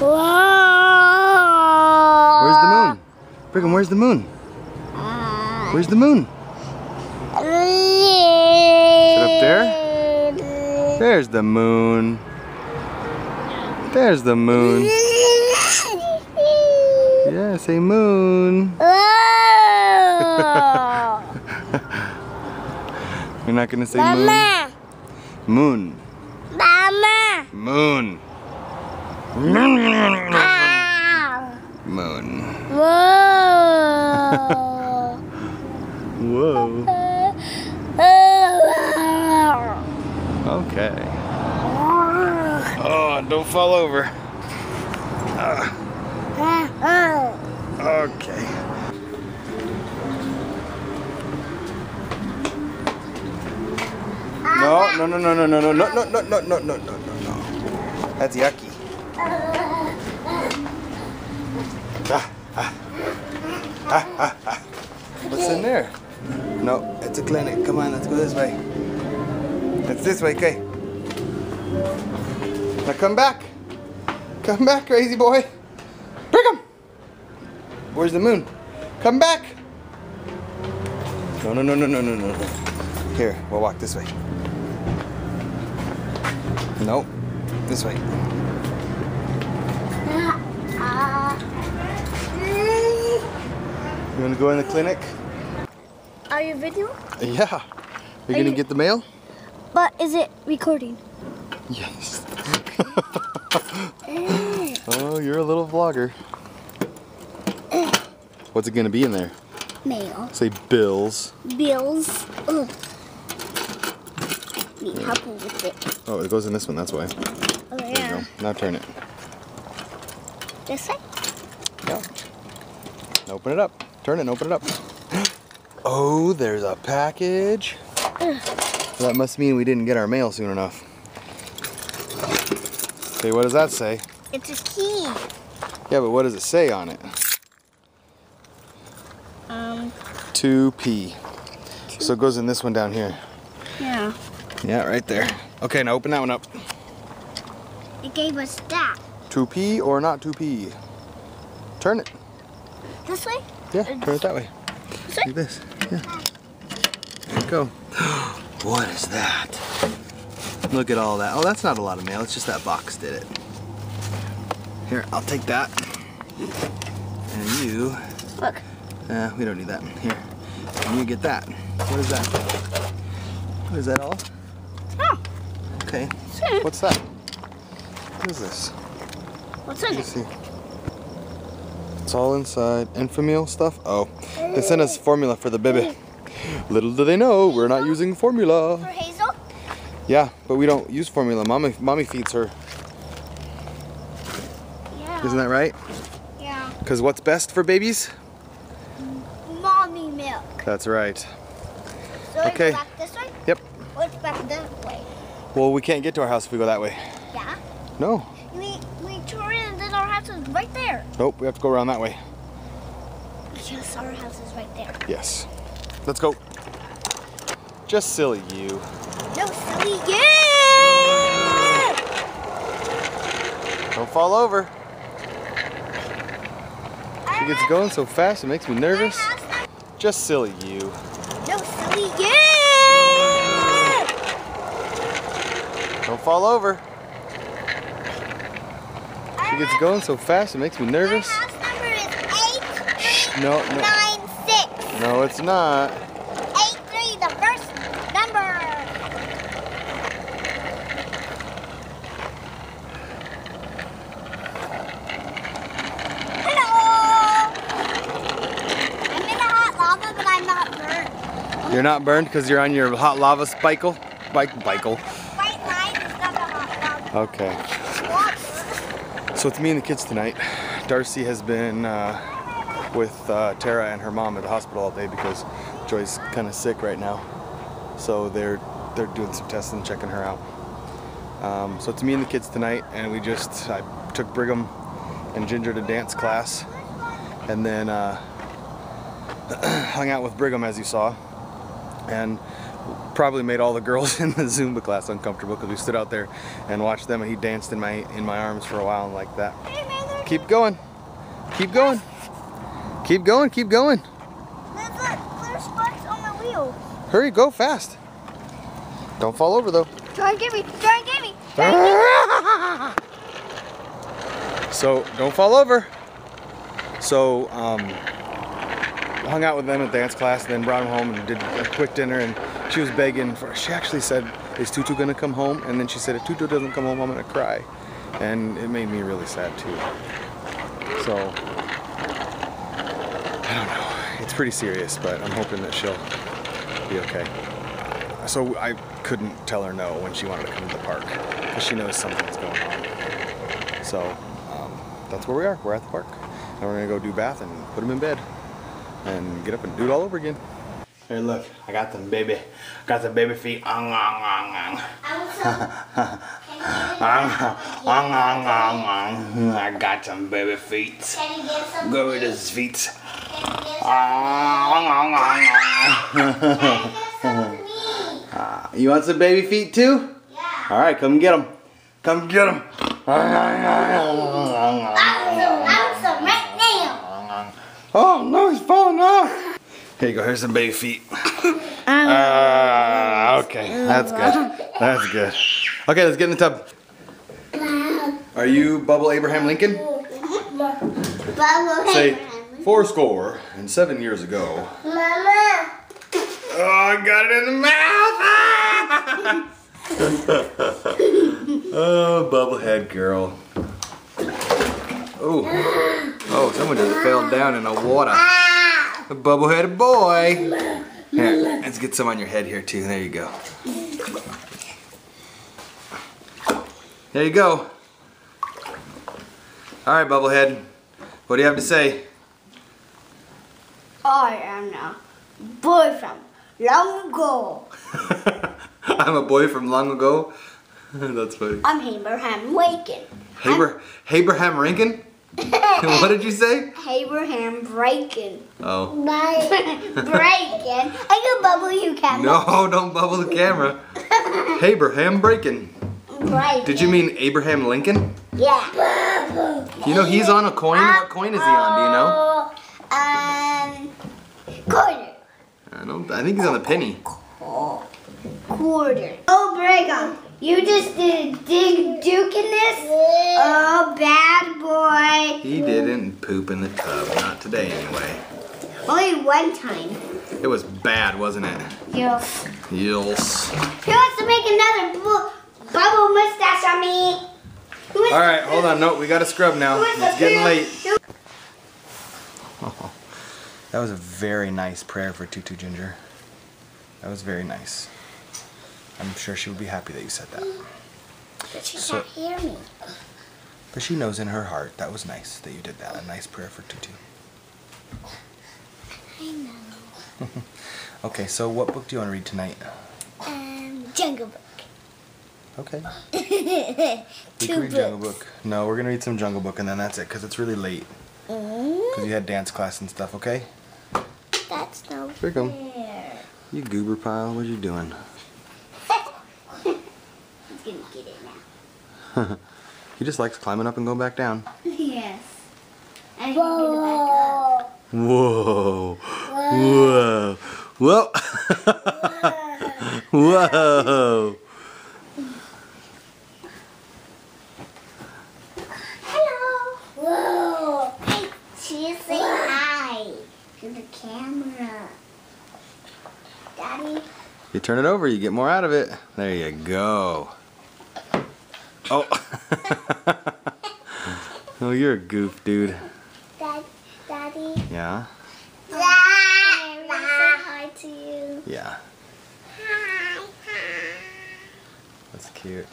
Where's the moon? Brigham, where's the moon? Where's the moon? Is it up there? There's the moon. There's the moon. Yeah, say moon. You're not gonna say moon? Moon. Mama. Moon. Ah. Moon. Whoa. Whoa. Okay. Oh, don't fall over. Ah, okay. No, no, no, no, no, no, no, no, no, no, no, no, no, no, no. That's yucky. Ah, ah. Ah, ah, ah. What's in there? No, it's a clinic. Come on, let's go this way. It's this way, okay? Now come back. Come back, crazy boy. Bring him. Where's the moon? Come back! No, no, no, no, no, no, no. Here, we'll walk this way. No, this way. You wanna go in the clinic? Are you video? Yeah. You're gonna you- get the mail? But is it recording? Yes. oh, you're a little vlogger. What's it gonna be in there? Mail. Say bills. Bills. Ugh. Help with it. Oh, it goes in this one, that's why. Oh There you yeah. go. Now turn it. This way? Yeah. Open it up. Turn it and open it up. Oh, there's a package. That must mean we didn't get our mail soon enough. Okay, what does that say? It's a key. Yeah, but what does it say on it? Um. 2P. So it goes in this one down here. Yeah. Yeah, right there. Okay, now open that one up. It gave us that. 2P or not 2P? Turn it. This way? Yeah, turn it that way. Like this. Yeah. There you go. what is that? Look at all that. Oh, that's not a lot of mail. It's just that box did it. Here, I'll take that. And you, Look. uh, we don't need that. Here. And you get that. What is that? What is that all? Oh. Okay. What's that? What is this? What's in Let me it? see. It's all inside. Enfamil stuff? Oh. They sent us formula for the baby. Little do they know, we're not using For formula. Hazel? Yeah, but we don't use formula. Mommy, mommy feeds her. Yeah. Isn't that right? Yeah. Because what's best for babies? Mommy milk. That's right. So Okay. go back this way? Yep. What's back that way? Well, we can't get to our house if we go that way. Yeah. No. We we turn in and then our house is right there. Nope, we have to go around that way. Yes, our house is right there. Yes. Let's go. Just silly you. No, silly yeah! Don't fall over. She gets going so fast, it makes me nervous. Just silly you. No, silly yeah! Don't fall over. She gets going so fast, it makes me nervous. My house number is Shh, no, no. 896. No, it's not. 83, the first number. Hello. I'm in the hot lava, but I'm not burnt. You're not burned because you're on your hot lava spikel? Bike, bikel. White line is not the hot lava. Okay. So it's me and the kids tonight. Darcie has been uh, with uh, Tara and her mom at the hospital all day because Joy's kind of sick right now. So they're they're doing some tests and checking her out. Um, so it's me and the kids tonight, and we just I took Brigham and Ginger to dance class, and then uh, hung out with Brigham as you saw, and probably made all the girls in the Zumba class uncomfortable because we stood out there and watched them, and he danced in my in my arms for a while and like that. Hey, keep going. Keep going. Keep going, keep going. There's sparks on the wheel. Hurry, go fast. Don't fall over though. Try and get me. Try and get me. Try and get me. So don't fall over. So um, hung out with them at dance class, and then brought them home and did a quick dinner. And she was begging for. She actually said, "Is Tutu gonna come home?" And then she said, "If Tutu doesn't come home, I'm gonna cry." And it made me really sad too. So I don't know. It's pretty serious, but I'm hoping that she'll be okay. So I couldn't tell her no when she wanted to come to the park because she knows something's going on. So um, that's where we are. We're at the park. And we're gonna go do bath and put him in bed and get up and do it all over again. Here, look, I got them baby, got the baby feet. Ong, ong, ong, ong. Ong, ong, ong, ong, ong. I got some baby feet. Can get? Go with his feet. You Ong, ong, ong, ong. some? You want some baby feet too? Yeah. All right, come get them. Come get them. I want some right now. Oh no, he's falling off. Here you go. Here's some baby feet. Ah. ah, okay, that's good. That's good. Okay, let's get in the tub. Are you Bubble Abraham Lincoln? Bubble Say Abraham. four score and seven years ago. Mama. Oh, I got it in the mouth. Ah! oh, bubblehead girl. Oh, oh, someone just fell down in the water. Ah! A bubbleheaded boy. Here, let's get some on your head here too. There you go. There you go. All right, bubblehead. What do you have to say? I am a boy from long ago. I'm a boy from long ago. That's funny. I'm Abraham Lincoln. Haber, Abraham Lincoln? what did you say? Abraham Breakin. Oh. Breakin. I can bubble you, Camel. No, don't bubble the camera. Abraham Breakin. Breakin. Did you mean Abraham Lincoln? Yeah. You know he's on a coin. What coin is he on? Do you know? Um, quarter. I don't. I think he's on the penny. Quarter. Oh, Brigham, you just did dig duke in this? Oh, bad boy. He didn't poop in the tub. Not today, anyway. Only one time. It was bad, wasn't it? Yes. Yes. Who wants to make another bu- bubble mustache on me? All right, hold on. No, we got to scrub now. It's getting late. who- That was a very nice prayer for Tutu Ginger. That was very nice. I'm sure she would be happy that you said that. But she So- can't hear me. But she knows in her heart that was nice that you did that. A nice prayer for Tutu. I know. Okay, so what book do you want to read tonight? Um, Jungle Book. Okay. We can read Jungle. Book. No, we're gonna read some Jungle Book and then that's it because it's really late. Mm, Because you had dance class and stuff. Okay. that's no Here you come. fair. You goober pile. What are you doing? Gonna get it now. He just likes climbing up and going back down. yes. And back up. Whoa. Whoa. Whoa. Whoa. Hello. Whoa. Hey, she say hi to the camera. Daddy. You turn it over, you get more out of it. There you go. Oh. oh, you're a goof, dude. Dad, Daddy. Yeah. I say hi to you? Yeah. Hi. That's cute.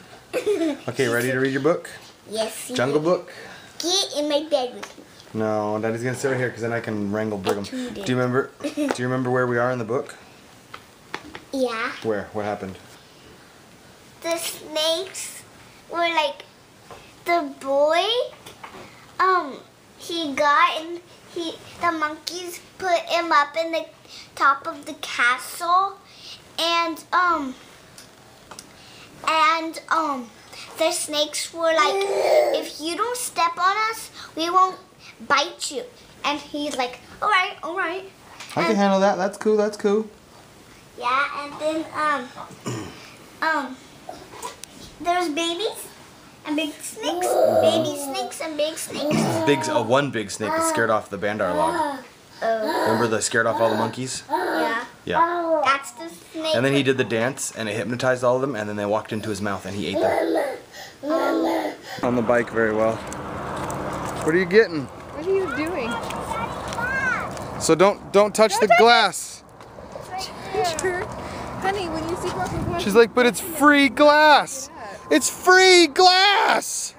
Okay, ready to read your book? Yes. Jungle. Book? Get in my bed with me. No, Daddy's gonna sit right here because then I can wrangle Brigham. Do you remember? Do you remember where we are in the book? Yeah. Where? What happened? The snakes were like the boy. Um, he got and he the monkeys put him up in the top of the castle, and um, and um, the snakes were like, if you don't step on us, we won't bite you. And he's like, all right, all right. I can handle that. That's cool. That's cool. Yeah, and then um, um, there's babies and big snakes, baby snakes and big snakes. Big, uh, one big snake that scared off the bandar log. Oh, Remember the scared off all the monkeys? yeah. Yeah. That's the snake. And then he did the dance, and it hypnotized all of them, and then they walked into his mouth, and he ate them. On the bike very well. What are you getting? What are you doing? So don't don't touch the glass. Honey, when you see broken glass, She's like, but it's free glass. It's free glass.